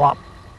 Wop.